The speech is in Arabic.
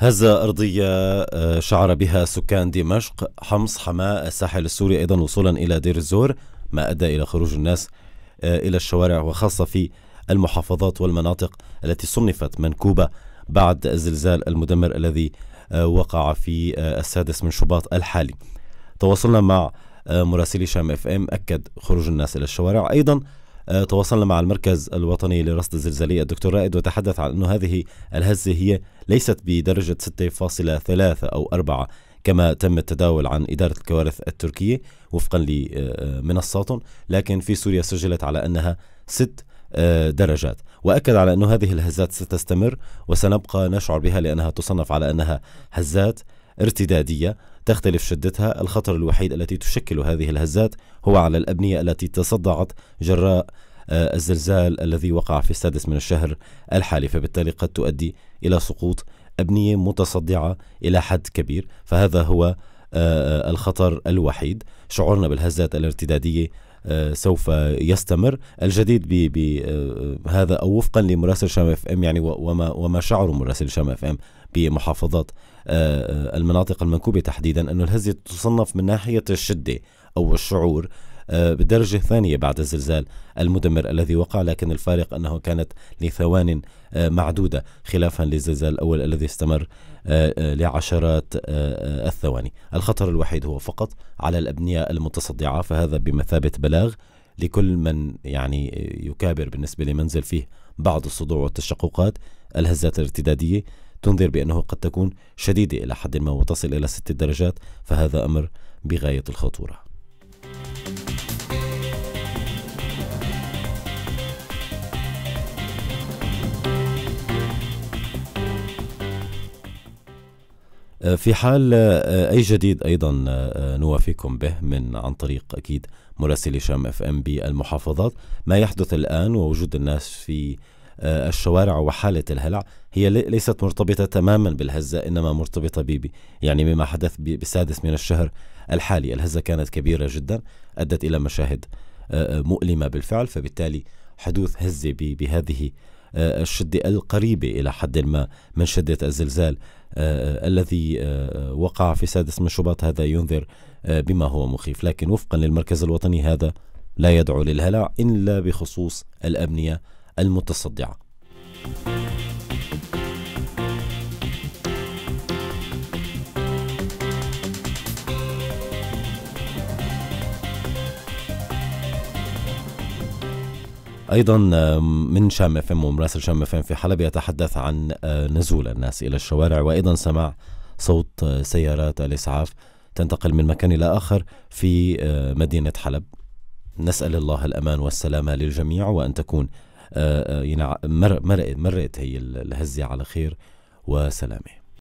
هزة أرضية آه، شعر بها سكان دمشق حمص حماة الساحل السوري أيضا وصولا إلى دير الزور ما أدى إلى خروج الناس آه، إلى الشوارع وخاصة في المحافظات والمناطق التي صنفت منكوبة بعد الزلزال المدمر الذي آه، وقع في السادس من شباط الحالي. تواصلنا مع مراسلي شام إف إم أكد خروج الناس إلى الشوارع. أيضا آه، تواصلنا مع المركز الوطني لرصد الزلزالية. الدكتور رائد وتحدث عن أنه هذه الهزة هي ليست بدرجة 6.3 أو 4 كما تم التداول عن إدارة الكوارث التركية وفقا لمنصاتهم لكن في سوريا سجلت على أنها 6 آه، درجات. وأكد على أن هذه الهزات ستستمر وسنبقى نشعر بها لأنها تصنف على أنها هزات ارتدادية. تختلف شدتها. الخطر الوحيد التي تشكل هذه الهزات هو على الأبنية التي تصدعت جراء آه، الزلزال الذي وقع في السادس من الشهر الحالي. فبالتالي قد تؤدي إلى سقوط أبنية متصدعة إلى حد كبير. فهذا هو آه، آه، الخطر الوحيد. شعورنا بالهزات الارتدادية سوف يستمر. الجديد بهذا أو وفقا لمراسل شام إف إم يعني وما وما شعر مراسل شام إف إم بمحافظات المناطق المنكوبة تحديدا انه الهزة تصنف من ناحية الشدة أو الشعور آه، بالدرجة الثانية بعد الزلزال المدمر الذي وقع لكن الفارق أنه كانت لثوان آه، معدودة خلافا للزلزال الأول الذي استمر آه، لعشرات الثواني الخطر الوحيد هو فقط على الأبنية المتصدعة فهذا بمثابة بلاغ لكل من يعني يكابر بالنسبة لمنزل فيه بعض الصدوع والتشققات الهزات الارتدادية. تنذر بأنه قد تكون شديدة إلى حد ما وتصل إلى ست درجات فهذا أمر بغاية الخطورة. في حال آه، أي جديد أيضا آه، نوافيكم به من عن طريق أكيد مراسلي شام إف إم بالمحافظات. ما يحدث الآن ووجود الناس في الشوارع وحالة الهلع هي ليست مرتبطة تماما بالهزة إنما مرتبطة ب يعني بما حدث بالسادس من الشهر الحالي. الهزة كانت كبيرة جدا أدت إلى مشاهد مؤلمة بالفعل فبالتالي حدوث هزة بهذه الشده القريبه إلى حد ما من شدة الزلزال آه، الذي آه، وقع في سادس من شباط هذا ينذر آه، بما هو مخيف. لكن وفقا للمركز الوطني هذا لا يدعو للهلع إلا بخصوص الأبنية المتصدعة. أيضا من شام إف إم ومراسل شام إف إم في حلب يتحدث عن آه، نزول الناس إلى الشوارع. وأيضا سماع صوت آه، سيارات الإسعاف تنتقل من مكان إلى آخر في آه، مدينة حلب. نسأل الله الأمان والسلامه للجميع وأن تكون مرقت هي الهزه على خير وسلامة.